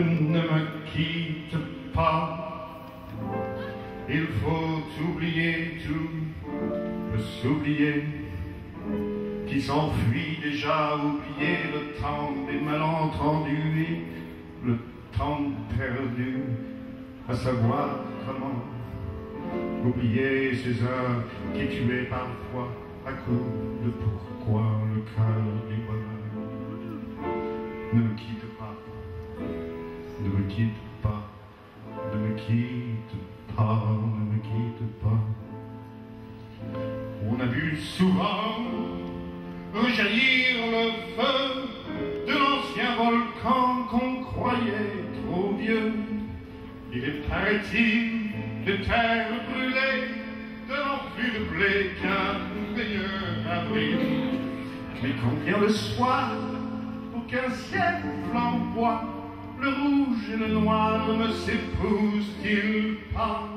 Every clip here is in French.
ne me quitte pas. Il faut oublier tout, s'oublier, qui s'enfuit déjà, oublier le temps des malentendus le temps perdu, à savoir comment oublier ces heures qui tuaient parfois à coup de pourquoi le cœur du bonheur. Ne me quitte quitte pas, ne me quitte pas, ne me quitte pas. On a vu souvent rejaillir le feu de l'ancien volcan qu'on croyait trop vieux. Il est paraît-il de terre brûlée, de l'enflux de blé qu'un meilleur avril. Mais quand vient le soir, aucun ciel flamboie, le rouge et le noir ne s'épousent-ils pas?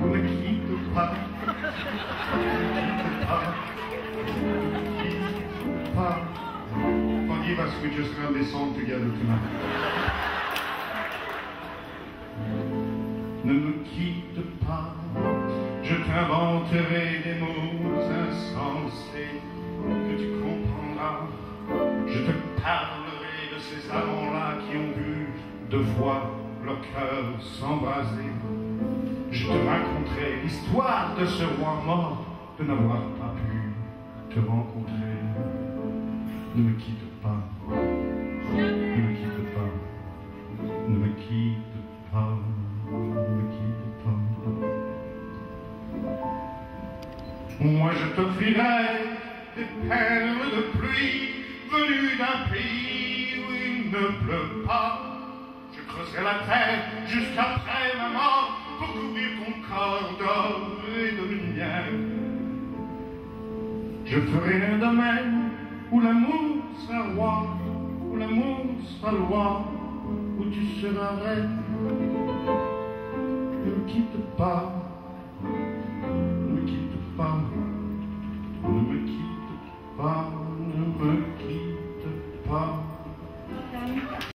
Ne me quitte pas, ne me quitte pas, Forgive us, we just learned this song together tonight. Ne me quitte pas, je t'inventerai des mots insensés que tu parlerai de ces amants-là qui ont vu deux fois leur cœur s'embraser. Je te raconterai l'histoire de ce roi mort de n'avoir pas pu te rencontrer. Ne me quitte pas, ne me quitte pas, ne me quitte pas, ne me quitte pas. Moi je t'offrirai des perles de pluie venues d'un pays où il ne pleut pas. Je creuserai la terre jusqu'après ma mort pour couvrir ton corps d'or et de lumière. Je ferai un domaine où l'amour sera roi, où l'amour sera loi, où tu seras reine. Ne me quitte pas,